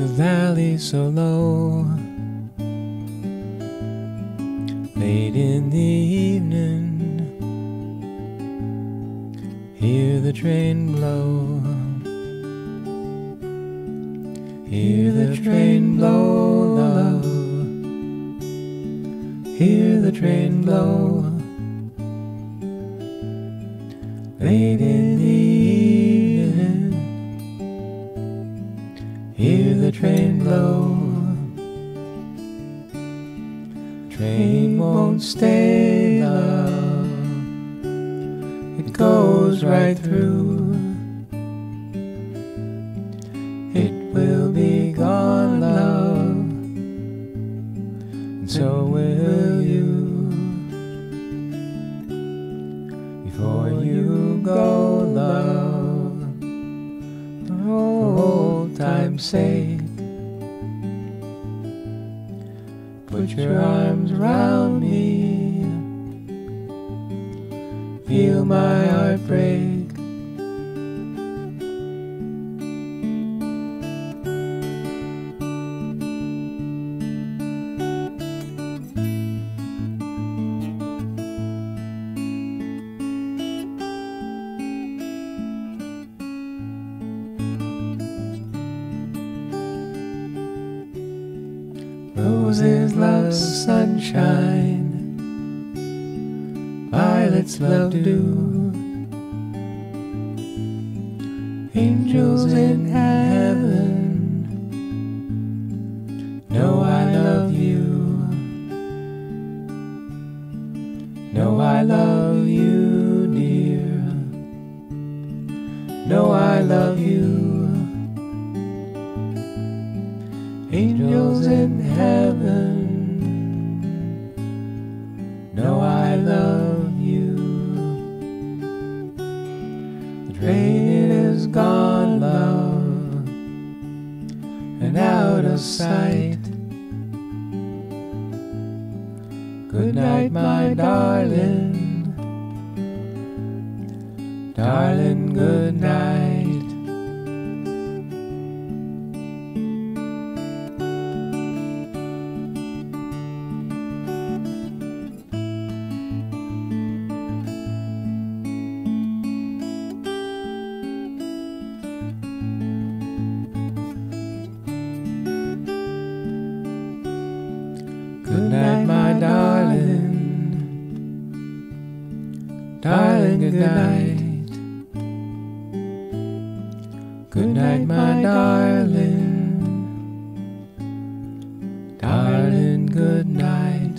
the valley so low. Late in the evening, hear the train blow. Hear the train blow, love. Hear the train blow. Late in the the train blow. Train won't stay, love. It goes right through. It will be gone, time's sake, put your arms around me. Feel my heart break. Roses love sunshine, violets love dew, angels in heaven know I love you. Know I love you, dear. Know I love you. Angels The is gone, love, and out of sight. Good night, my darling. Darling, good night. Good night, my darling. Darling, good night. Good night, my darling. Darling, good night.